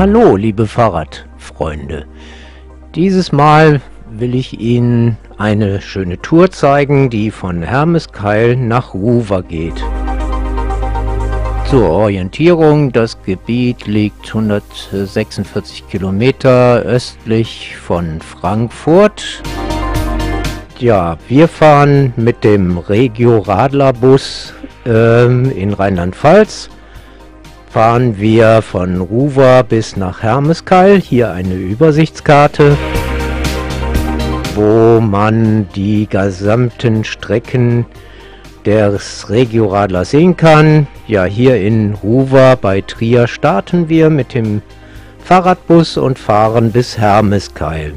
Hallo, liebe Fahrradfreunde. Dieses Mal will ich Ihnen eine schöne Tour zeigen, die von Hermeskeil nach Ruwer geht. Zur Orientierung, das Gebiet liegt 146 Kilometer östlich von Frankfurt. Ja, wir fahren mit dem Regio Radlerbus äh, in Rheinland-Pfalz. Fahren wir von Ruwer bis nach Hermeskeil. Hier eine Übersichtskarte, wo man die gesamten Strecken des Regioradlers sehen kann. Ja, hier in Ruwer bei Trier starten wir mit dem Fahrradbus und fahren bis Hermeskeil.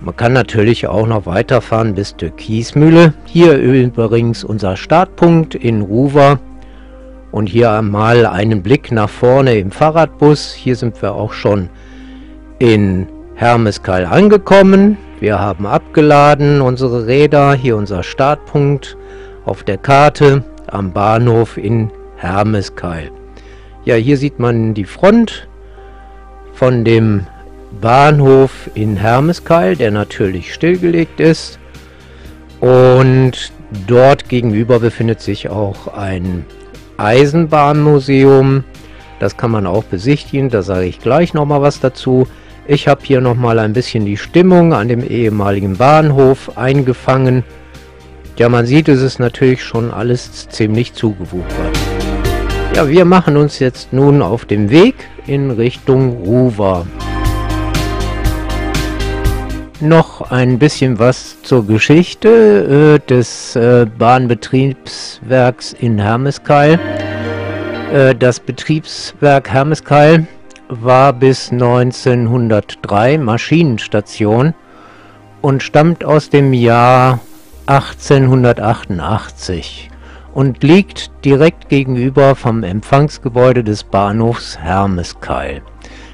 Man kann natürlich auch noch weiterfahren bis Türkismühle. Hier übrigens unser Startpunkt in Ruwer. Und hier mal einen Blick nach vorne im Fahrradbus. Hier sind wir auch schon in Hermeskeil angekommen. Wir haben abgeladen unsere Räder. Hier unser Startpunkt auf der Karte am Bahnhof in Hermeskeil. Ja, hier sieht man die Front von dem Bahnhof in Hermeskeil, der natürlich stillgelegt ist. Und dort gegenüber befindet sich auch ein Eisenbahnmuseum. Das kann man auch besichtigen, da sage ich gleich nochmal was dazu. Ich habe hier nochmal ein bisschen die Stimmung an dem ehemaligen Bahnhof eingefangen. Ja, man sieht, es ist natürlich schon alles ziemlich zugewuchert. Ja, wir machen uns jetzt nun auf den Weg in Richtung Ruwer noch ein bisschen was zur Geschichte äh, des äh, Bahnbetriebswerks in Hermeskeil. Äh, das Betriebswerk Hermeskeil war bis 1903 Maschinenstation und stammt aus dem Jahr 1888 und liegt direkt gegenüber vom Empfangsgebäude des Bahnhofs Hermeskeil.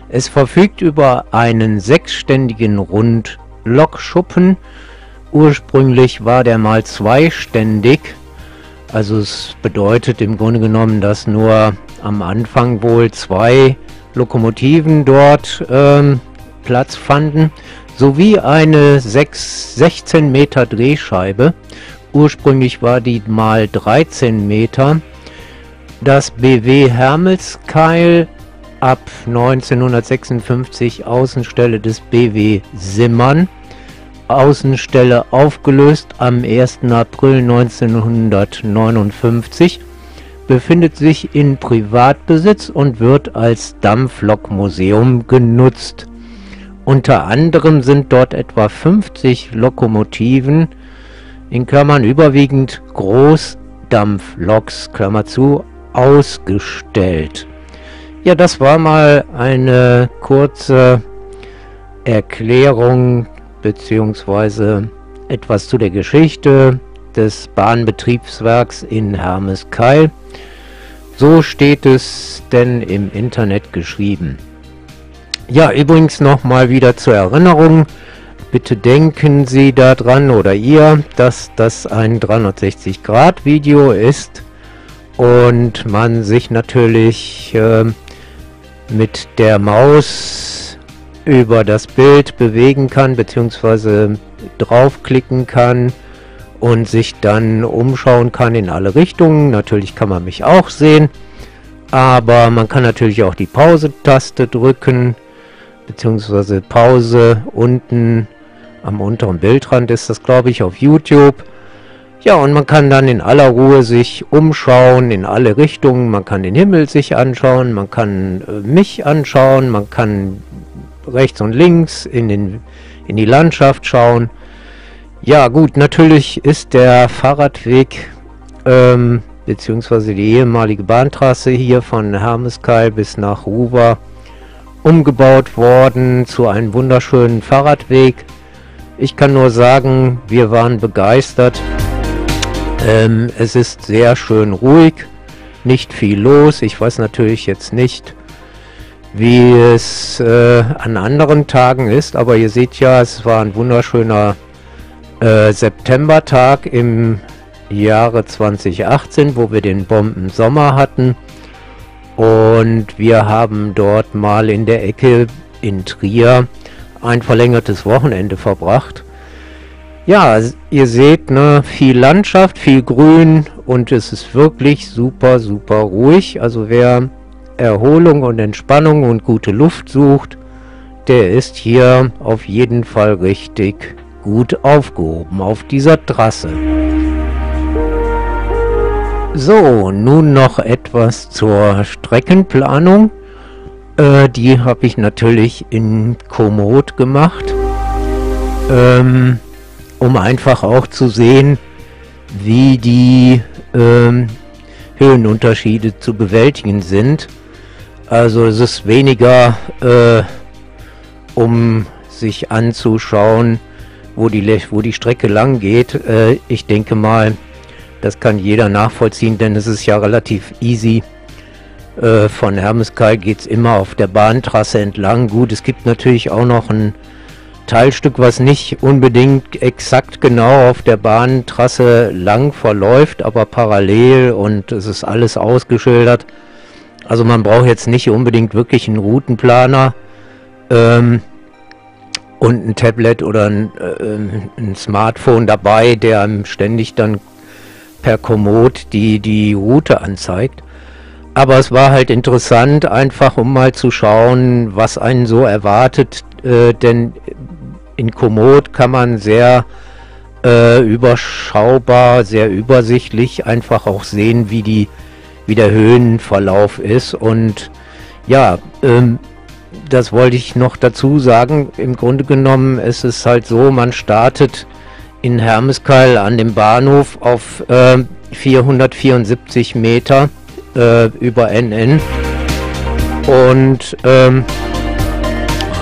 Es verfügt über einen sechsständigen Rund Lokschuppen. Ursprünglich war der mal zweiständig. Also es bedeutet im Grunde genommen, dass nur am Anfang wohl zwei Lokomotiven dort ähm, Platz fanden, sowie eine 6, 16 Meter Drehscheibe. Ursprünglich war die mal 13 Meter. Das BW Hermelskeil ab 1956 Außenstelle des BW Simmern Außenstelle aufgelöst am 1. April 1959, befindet sich in Privatbesitz und wird als Dampflokmuseum genutzt. Unter anderem sind dort etwa 50 Lokomotiven, in Klammern überwiegend Großdampfloks, Klammer zu, ausgestellt. Ja, das war mal eine kurze Erklärung beziehungsweise etwas zu der Geschichte des Bahnbetriebswerks in Hermeskeil. So steht es denn im Internet geschrieben. Ja, übrigens nochmal wieder zur Erinnerung. Bitte denken Sie daran oder ihr, dass das ein 360 Grad Video ist und man sich natürlich äh, mit der Maus über das Bild bewegen kann bzw. draufklicken kann und sich dann umschauen kann in alle Richtungen. Natürlich kann man mich auch sehen, aber man kann natürlich auch die Pause-Taste drücken bzw. Pause unten am unteren Bildrand ist das glaube ich auf YouTube. Ja, und man kann dann in aller Ruhe sich umschauen in alle Richtungen. Man kann den Himmel sich anschauen, man kann äh, mich anschauen, man kann rechts und links in, den, in die Landschaft schauen. Ja gut, natürlich ist der Fahrradweg ähm, beziehungsweise die ehemalige Bahntrasse hier von Hermeskeil bis nach Ruwer umgebaut worden zu einem wunderschönen Fahrradweg. Ich kann nur sagen, wir waren begeistert. Ähm, es ist sehr schön ruhig, nicht viel los. Ich weiß natürlich jetzt nicht, wie es äh, an anderen Tagen ist. Aber ihr seht ja, es war ein wunderschöner äh, Septembertag im Jahre 2018, wo wir den Bombensommer hatten. Und wir haben dort mal in der Ecke in Trier ein verlängertes Wochenende verbracht. Ja, ihr seht, ne, viel Landschaft, viel Grün und es ist wirklich super, super ruhig. Also wer Erholung und Entspannung und gute Luft sucht, der ist hier auf jeden Fall richtig gut aufgehoben auf dieser Trasse. So, nun noch etwas zur Streckenplanung. Äh, die habe ich natürlich in Komoot gemacht, ähm, um einfach auch zu sehen, wie die ähm, Höhenunterschiede zu bewältigen sind. Also es ist weniger, äh, um sich anzuschauen, wo die, wo die Strecke lang geht. Äh, ich denke mal, das kann jeder nachvollziehen, denn es ist ja relativ easy. Äh, von Hermeskeil geht es immer auf der Bahntrasse entlang. Gut, es gibt natürlich auch noch ein Teilstück, was nicht unbedingt exakt genau auf der Bahntrasse lang verläuft, aber parallel und es ist alles ausgeschildert. Also man braucht jetzt nicht unbedingt wirklich einen Routenplaner ähm, und ein Tablet oder ein, äh, ein, Smartphone dabei, der einem ständig dann per Komoot die, die Route anzeigt. Aber es war halt interessant, einfach um mal zu schauen, was einen so erwartet. Äh, denn in Komoot kann man sehr äh, überschaubar, sehr übersichtlich einfach auch sehen, wie die wie der Höhenverlauf ist. Und ja, ähm, das wollte ich noch dazu sagen. Im Grunde genommen ist es halt so, man startet in Hermeskeil an dem Bahnhof auf äh, 474 Meter äh, über NN und ähm,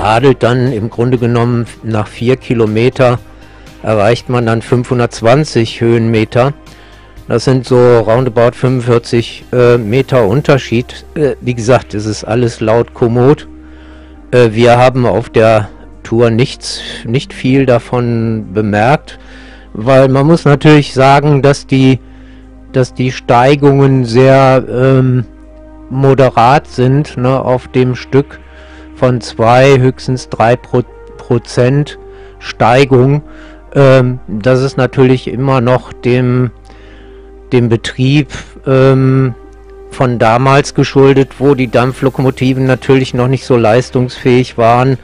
radelt dann im Grunde genommen nach 4 Kilometer erreicht man dann 520 Höhenmeter das sind so roundabout 45 äh, Meter Unterschied. Äh, wie gesagt, es ist alles laut Komoot. Äh, wir haben auf der Tour nichts, nicht viel davon bemerkt, weil man muss natürlich sagen, dass die, dass die Steigungen sehr ähm, moderat sind ne, auf dem Stück von zwei höchstens drei Pro Prozent Steigung. Ähm, das ist natürlich immer noch dem dem Betrieb ähm, von damals geschuldet, wo die Dampflokomotiven natürlich noch nicht so leistungsfähig waren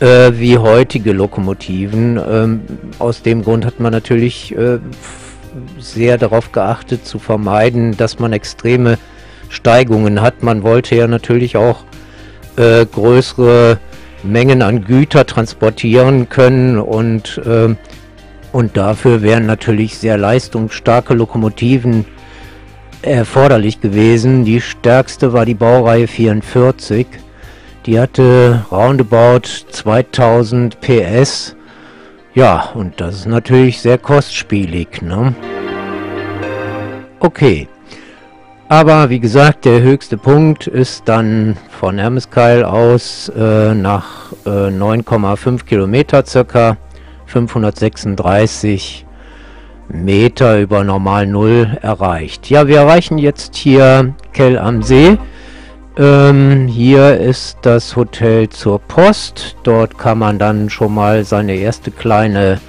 äh, wie heutige Lokomotiven. Ähm, aus dem Grund hat man natürlich äh, sehr darauf geachtet zu vermeiden, dass man extreme Steigungen hat. Man wollte ja natürlich auch äh, größere Mengen an Güter transportieren können und äh, und dafür wären natürlich sehr leistungsstarke Lokomotiven erforderlich gewesen. Die stärkste war die Baureihe 44. Die hatte roundabout 2000 PS. Ja, und das ist natürlich sehr kostspielig. Ne? Okay. Aber wie gesagt, der höchste Punkt ist dann von Hermeskeil aus äh, nach äh, 9,5 Kilometer circa 536 Meter über Normal Null erreicht. Ja, wir erreichen jetzt hier Kell am See. Ähm, hier ist das Hotel zur Post. Dort kann man dann schon mal seine erste kleine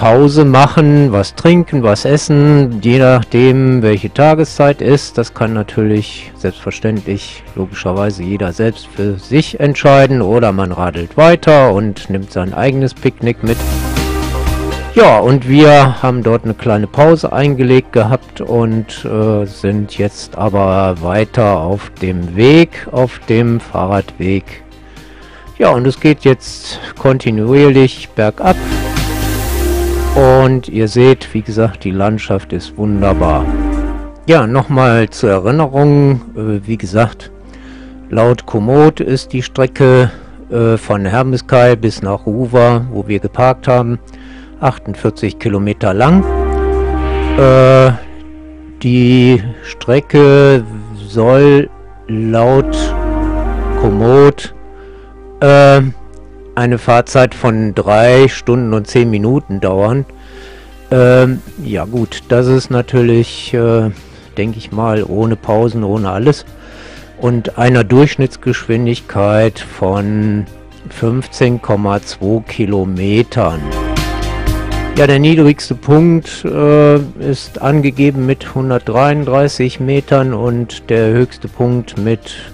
Pause machen, was trinken, was essen, je nachdem welche Tageszeit ist. Das kann natürlich selbstverständlich logischerweise jeder selbst für sich entscheiden oder man radelt weiter und nimmt sein eigenes Picknick mit. Ja, und wir haben dort eine kleine Pause eingelegt gehabt und äh, sind jetzt aber weiter auf dem Weg, auf dem Fahrradweg. Ja, und es geht jetzt kontinuierlich bergab. Und ihr seht, wie gesagt, die Landschaft ist wunderbar. Ja, nochmal zur Erinnerung, äh, wie gesagt, laut Komoot ist die Strecke äh, von Hermeskeil bis nach Ruwer, wo wir geparkt haben, 48 Kilometer lang. Äh, die Strecke soll laut Komoot äh, eine Fahrzeit von drei Stunden und zehn Minuten dauern. Ähm, ja gut, das ist natürlich, äh, denke ich mal, ohne Pausen, ohne alles. und einer Durchschnittsgeschwindigkeit von 15,2 Kilometern. Ja, der niedrigste Punkt äh, ist angegeben mit 133 Metern und der höchste Punkt mit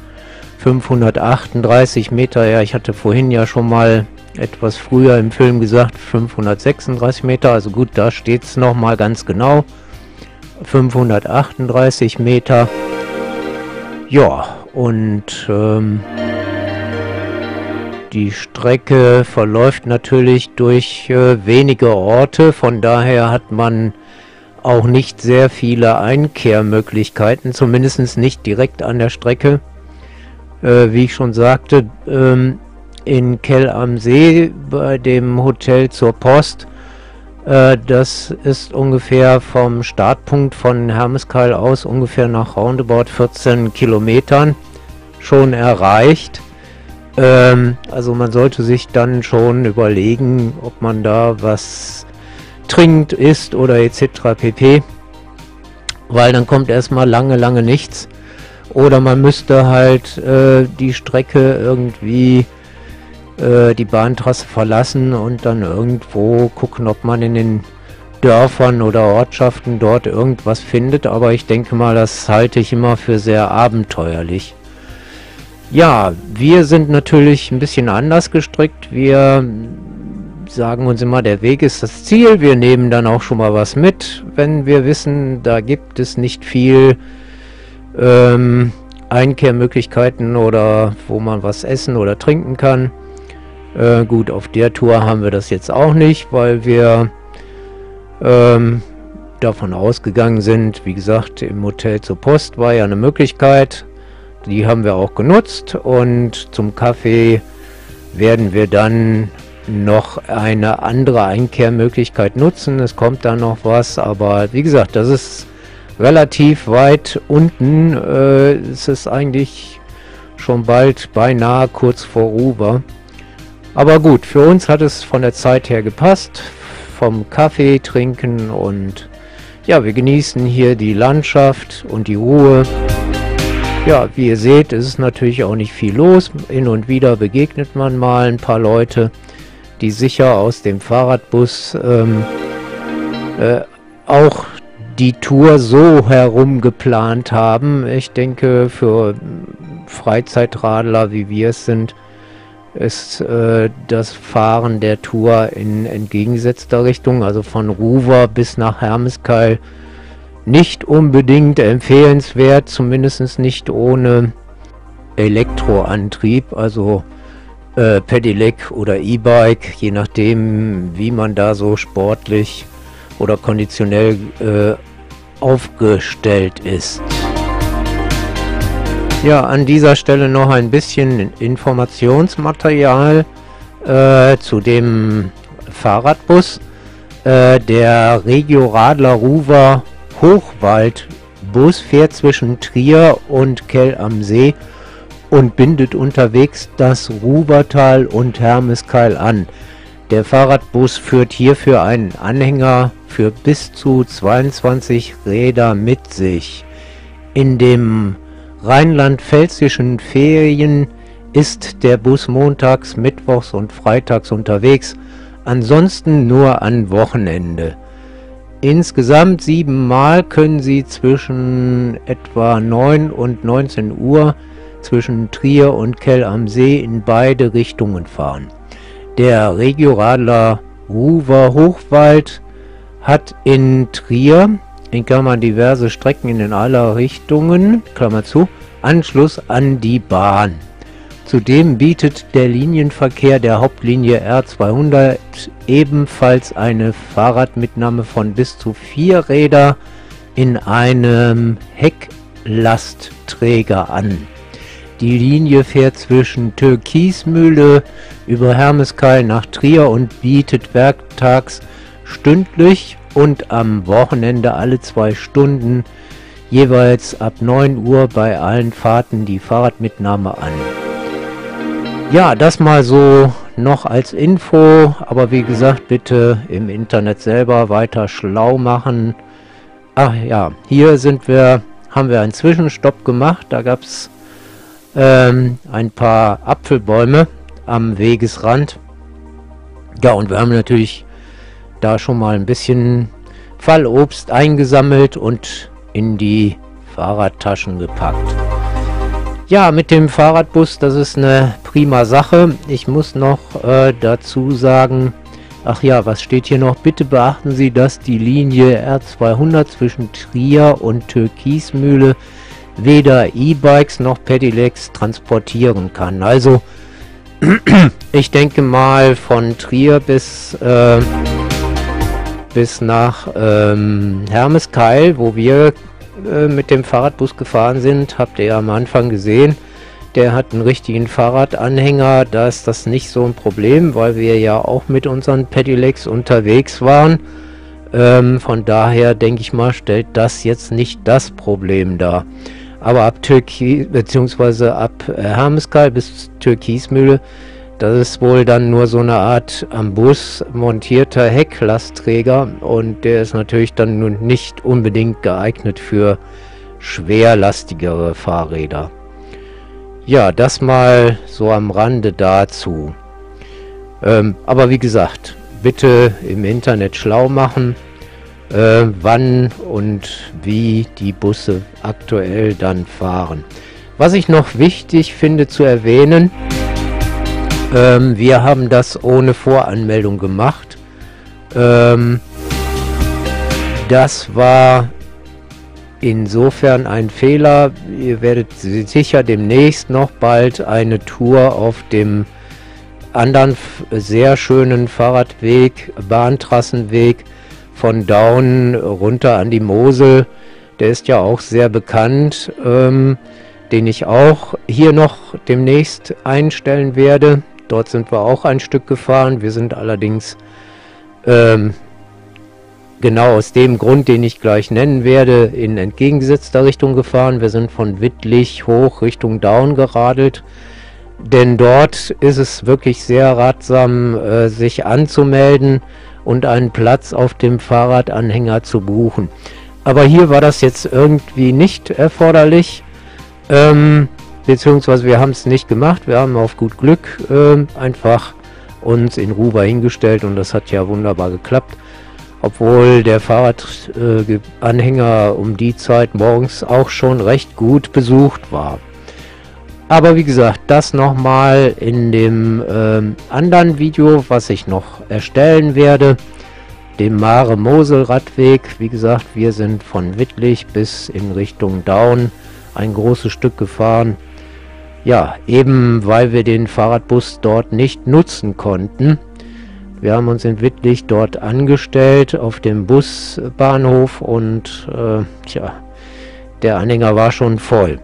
538 Meter. Ja, ich hatte vorhin ja schon mal etwas früher im Film gesagt 536 Meter. Also gut, da steht es nochmal ganz genau. 538 Meter. Ja, und ähm, die Strecke verläuft natürlich durch äh, wenige Orte, von daher hat man auch nicht sehr viele Einkehrmöglichkeiten, zumindest nicht direkt an der Strecke. Äh, wie ich schon sagte, ähm, in Kell am See bei dem Hotel zur Post, äh, das ist ungefähr vom Startpunkt von Hermeskeil aus ungefähr nach roundabout 14 Kilometern schon erreicht. Ähm, also man sollte sich dann schon überlegen, ob man da was trinkt, isst oder etc. pp. Weil dann kommt erstmal lange, lange nichts. Oder man müsste halt äh, die Strecke irgendwie äh, die Bahntrasse verlassen und dann irgendwo gucken, ob man in den Dörfern oder Ortschaften dort irgendwas findet. Aber ich denke mal, das halte ich immer für sehr abenteuerlich. Ja, wir sind natürlich ein bisschen anders gestrickt. Wir sagen uns immer, der Weg ist das Ziel. Wir nehmen dann auch schon mal was mit, wenn wir wissen, da gibt es nicht viel ähm, Einkehrmöglichkeiten oder wo man was essen oder trinken kann. Äh, gut, auf der Tour haben wir das jetzt auch nicht, weil wir ähm, davon ausgegangen sind, wie gesagt, im Hotel zur Post war ja eine Möglichkeit. Die haben wir auch genutzt und zum Kaffee werden wir dann noch eine andere Einkehrmöglichkeit nutzen. Es kommt da noch was, aber wie gesagt, das ist relativ weit unten. Äh, es eigentlich schon bald beinahe kurz vor Ruber. Aber gut, für uns hat es von der Zeit her gepasst. Vom Kaffee trinken und ja, wir genießen hier die Landschaft und die Ruhe. Ja, wie ihr seht, ist es natürlich auch nicht viel los. Hin und wieder begegnet man mal ein paar Leute, die sicher aus dem Fahrradbus ähm, äh, auch die Tour so herum geplant haben. Ich denke, für Freizeitradler, wie wir es sind, ist äh, das Fahren der Tour in entgegengesetzter Richtung, also von Ruwer bis nach Hermeskeil, nicht unbedingt empfehlenswert, zumindest nicht ohne Elektroantrieb, also äh, Pedelec oder E-Bike, je nachdem, wie man da so sportlich oder konditionell äh, aufgestellt ist. Ja, an dieser Stelle noch ein bisschen Informationsmaterial äh, zu dem Fahrradbus. Äh, der Regio Radler Ruwer Hochwaldbus fährt zwischen Trier und Kell am See und bindet unterwegs das Rubertal und Hermeskeil an. Der Fahrradbus führt hierfür einen Anhänger für bis zu 22 Räder mit sich. In dem rheinland-pfälzischen Ferien ist der Bus montags, mittwochs und freitags unterwegs, ansonsten nur an Wochenende. Insgesamt siebenmal können Sie zwischen etwa 9 und 19 Uhr zwischen Trier und Kell am See in beide Richtungen fahren. Der Regioradler Ruwer Hochwald hat in Trier, in Klammern diverse Strecken in aller Richtungen, Klammer zu, Anschluss an die Bahn. Zudem bietet der Linienverkehr der Hauptlinie R200 ebenfalls eine Fahrradmitnahme von bis zu vier Räder in einem Hecklastträger an. Die Linie fährt zwischen Türkismühle über Hermeskeil nach Trier und bietet werktags stündlich und am Wochenende alle zwei Stunden jeweils ab 9 Uhr bei allen Fahrten die Fahrradmitnahme an. Ja, das mal so noch als Info, aber wie gesagt, bitte im Internet selber weiter schlau machen. Ach ja, hier sind wir, haben wir einen Zwischenstopp gemacht, da gab es ähm, ein paar Apfelbäume am Wegesrand. Ja, und wir haben natürlich da schon mal ein bisschen Fallobst eingesammelt und in die Fahrradtaschen gepackt. Ja, mit dem Fahrradbus, das ist eine prima Sache. Ich muss noch äh, dazu sagen, ach ja, was steht hier noch? Bitte beachten Sie, dass die Linie R200 zwischen Trier und Türkismühle weder E-Bikes noch Pedelecs transportieren kann. Also, ich denke mal von Trier bis... Äh, bis nach ähm, Hermeskeil, wo wir äh, mit dem Fahrradbus gefahren sind. Habt ihr ja am Anfang gesehen. Der hat einen richtigen Fahrradanhänger. Da ist das nicht so ein Problem, weil wir ja auch mit unseren Pedelecs unterwegs waren. Ähm, von daher denke ich mal, stellt das jetzt nicht das Problem dar. Aber ab Türkis, beziehungsweise ab äh, Hermeskeil bis Türkismühle das ist wohl dann nur so eine Art am Bus montierter Hecklastträger und der ist natürlich dann nun nicht unbedingt geeignet für schwerlastigere Fahrräder. Ja, das mal so am Rande dazu. Ähm, aber wie gesagt, bitte im Internet schlau machen, äh, wann und wie die Busse aktuell dann fahren. Was ich noch wichtig finde zu erwähnen, ähm, wir haben das ohne Voranmeldung gemacht. Ähm, das war insofern ein Fehler. Ihr werdet sicher demnächst noch bald eine Tour auf dem anderen sehr schönen Fahrradweg, Bahntrassenweg von Daun runter an die Mosel. Der ist ja auch sehr bekannt, ähm, den ich auch hier noch demnächst einstellen werde. Dort sind wir auch ein Stück gefahren. Wir sind allerdings ähm, genau aus dem Grund, den ich gleich nennen werde, in entgegengesetzter Richtung gefahren. Wir sind von Wittlich hoch Richtung Down geradelt. Denn dort ist es wirklich sehr ratsam, äh, sich anzumelden und einen Platz auf dem Fahrradanhänger zu buchen. Aber hier war das jetzt irgendwie nicht erforderlich. Ähm, beziehungsweise wir haben es nicht gemacht. Wir haben auf gut Glück äh, einfach uns in Ruba hingestellt und das hat ja wunderbar geklappt. Obwohl der Fahrradanhänger um die Zeit morgens auch schon recht gut besucht war. Aber wie gesagt, das nochmal in dem äh, anderen Video, was ich noch erstellen werde. Dem Mare-Mosel-Radweg. Wie gesagt, wir sind von Wittlich bis in Richtung Daun ein großes Stück gefahren. Ja, eben weil wir den Fahrradbus dort nicht nutzen konnten. Wir haben uns in Wittlich dort angestellt auf dem Busbahnhof und äh, tja, der Anhänger war schon voll.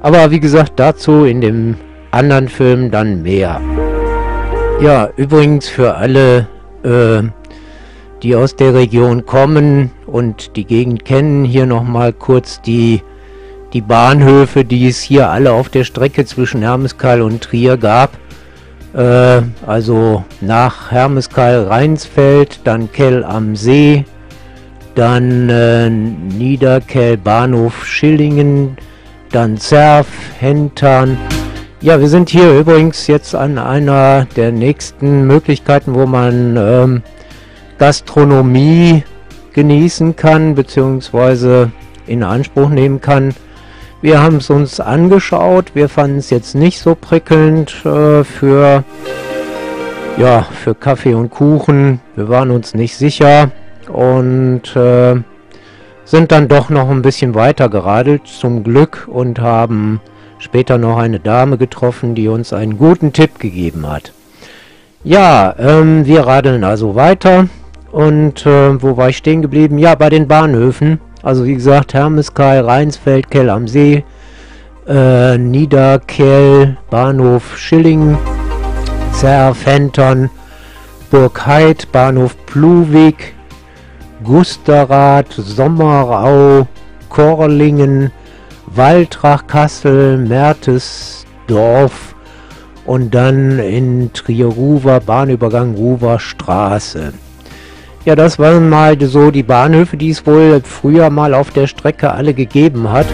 Aber wie gesagt, dazu in dem anderen Film dann mehr. Ja, übrigens für alle, äh, die aus der Region kommen und die Gegend kennen, hier nochmal kurz die die Bahnhöfe, die es hier alle auf der Strecke zwischen Hermeskeil und Trier gab. Äh, also nach Hermeskeil Rheinsfeld, dann Kell am See, dann äh, Niederkell Bahnhof Schillingen, dann Zerf, Hentern. Ja, wir sind hier übrigens jetzt an einer der nächsten Möglichkeiten, wo man ähm, Gastronomie genießen kann, beziehungsweise in Anspruch nehmen kann. Wir haben es uns angeschaut. Wir fanden es jetzt nicht so prickelnd äh, für, ja, für Kaffee und Kuchen. Wir waren uns nicht sicher und äh, sind dann doch noch ein bisschen weiter geradelt zum Glück und haben später noch eine Dame getroffen, die uns einen guten Tipp gegeben hat. Ja, ähm, wir radeln also weiter und äh, wo war ich stehen geblieben? Ja, bei den Bahnhöfen. Also wie gesagt, Hermeskeil, Rheinsfeld, Kell am See, äh, Niederkell, Bahnhof Schilling, Zerfenton, Burgheid, Bahnhof Pluwig, Gusterath, Sommerau, Korlingen, Waldrach, Kassel, Mertesdorf und dann in Trier-Ruwer, Bahnübergang Ruwer Straße. Ja, das waren mal so die Bahnhöfe, die es wohl früher mal auf der Strecke alle gegeben hat.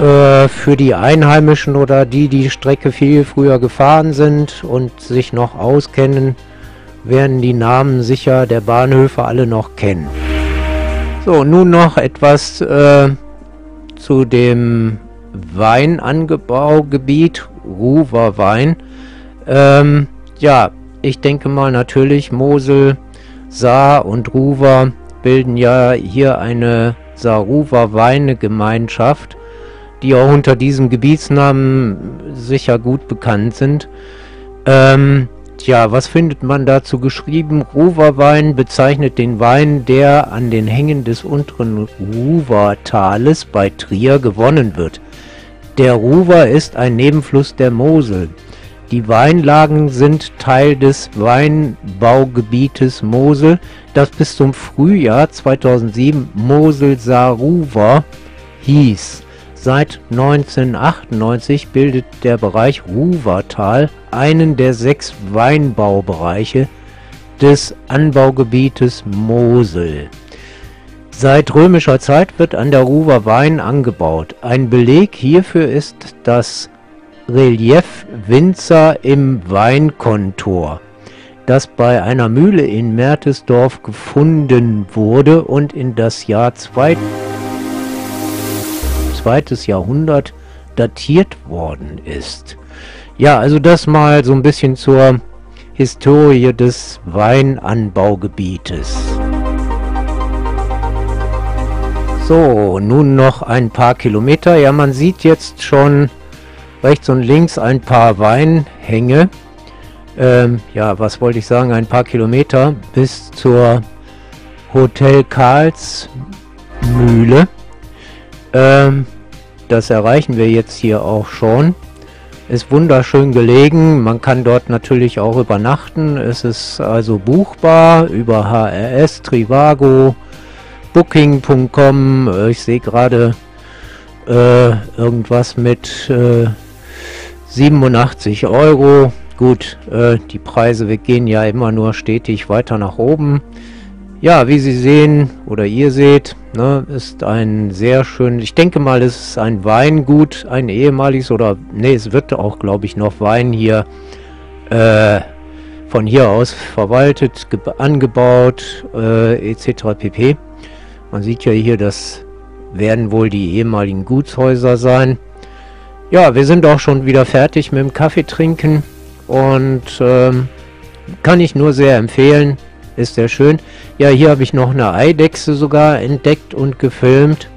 Äh, für die Einheimischen oder die, die Strecke viel früher gefahren sind und sich noch auskennen, werden die Namen sicher der Bahnhöfe alle noch kennen. So, nun noch etwas äh, zu dem Weinangebaugebiet, Ruwer Wein. Ähm, ja, ich denke mal natürlich Mosel, Saar und Ruwer bilden ja hier eine Saarruwer Weinegemeinschaft, die auch unter diesem Gebietsnamen sicher gut bekannt sind. Ähm, tja, was findet man dazu geschrieben? Ruwerwein bezeichnet den Wein, der an den Hängen des unteren Ruwertales bei Trier gewonnen wird. Der Ruwer ist ein Nebenfluss der Mosel. Die Weinlagen sind Teil des Weinbaugebietes Mosel, das bis zum Frühjahr 2007 Mosel-Saar-Ruwer hieß. Seit 1998 bildet der Bereich Ruwertal einen der sechs Weinbaubereiche des Anbaugebietes Mosel. Seit römischer Zeit wird an der Ruwer Wein angebaut. Ein Beleg hierfür ist das Relief Winzer im Weinkontor, das bei einer Mühle in Mertesdorf gefunden wurde und in das Jahr zwei, zweites Jahrhundert datiert worden ist. Ja, also das mal so ein bisschen zur Historie des Weinanbaugebietes. So, nun noch ein paar Kilometer. Ja, man sieht jetzt schon rechts und links ein paar Weinhänge. Ähm, ja, was wollte ich sagen? Ein paar Kilometer bis zur Hotel Karlsmühle. Ähm, das erreichen wir jetzt hier auch schon. Ist wunderschön gelegen. Man kann dort natürlich auch übernachten. Es ist also buchbar über HRS, Trivago, Booking.com. Ich sehe gerade äh, irgendwas mit äh, 87 Euro. Gut, äh, die Preise wir gehen ja immer nur stetig weiter nach oben. Ja, wie Sie sehen oder ihr seht, ne, ist ein sehr schön, ich denke mal, es ist ein Weingut, ein ehemaliges oder, ne, es wird auch, glaube ich, noch Wein hier äh, von hier aus verwaltet, angebaut, äh, etc. pp. Man sieht ja hier, das werden wohl die ehemaligen Gutshäuser sein. Ja, wir sind auch schon wieder fertig mit dem Kaffee trinken und ähm, kann ich nur sehr empfehlen. Ist sehr schön. Ja, hier habe ich noch eine Eidechse sogar entdeckt und gefilmt.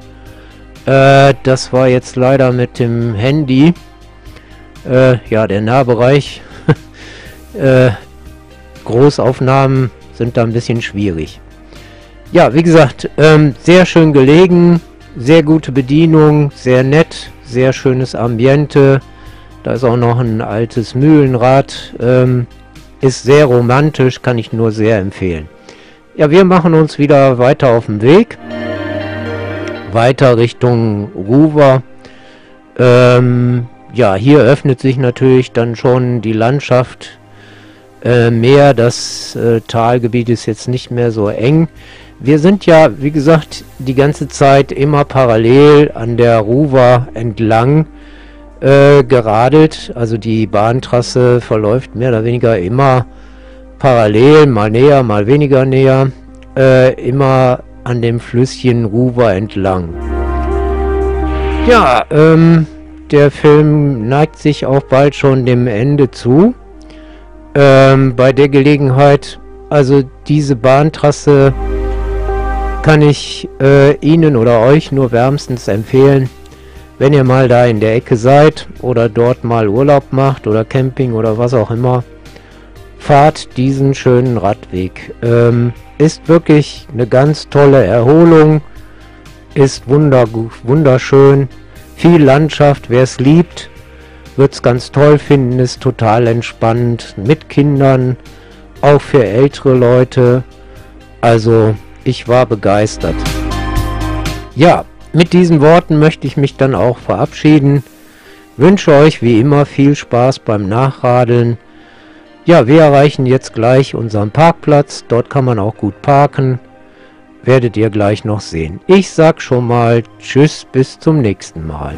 Äh, das war jetzt leider mit dem Handy. Äh, ja, der Nahbereich. äh, Großaufnahmen sind da ein bisschen schwierig. Ja, wie gesagt, ähm, sehr schön gelegen, sehr gute Bedienung, sehr nett, sehr schönes Ambiente. Da ist auch noch ein altes Mühlenrad. Ähm, ist sehr romantisch, kann ich nur sehr empfehlen. Ja, wir machen uns wieder weiter auf den Weg. Weiter Richtung Ruwer. Ähm, ja, hier öffnet sich natürlich dann schon die Landschaft äh, mehr. Das äh, Talgebiet ist jetzt nicht mehr so eng. Wir sind ja, wie gesagt, die ganze Zeit immer parallel an der Ruwer entlang äh, geradelt. Also die Bahntrasse verläuft mehr oder weniger immer parallel, mal näher, mal weniger näher, äh, immer an dem Flüsschen Ruwer entlang. Ja, ähm, der Film neigt sich auch bald schon dem Ende zu. Ähm, bei der Gelegenheit, also diese Bahntrasse kann ich äh, Ihnen oder euch nur wärmstens empfehlen, wenn ihr mal da in der Ecke seid oder dort mal Urlaub macht oder Camping oder was auch immer, fahrt diesen schönen Radweg. Ähm, ist wirklich eine ganz tolle Erholung, ist wunder, wunderschön, viel Landschaft, wer es liebt, wird es ganz toll finden, ist total entspannt, mit Kindern, auch für ältere Leute. Also ich war begeistert. Ja, mit diesen Worten möchte ich mich dann auch verabschieden. Wünsche euch wie immer viel Spaß beim Nachradeln. Ja, wir erreichen jetzt gleich unseren Parkplatz. Dort kann man auch gut parken. werdet ihr gleich noch sehen. Ich sag schon mal Tschüss, bis zum nächsten Mal.